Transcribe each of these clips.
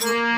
Yes.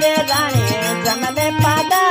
दे राणे जमले पादा।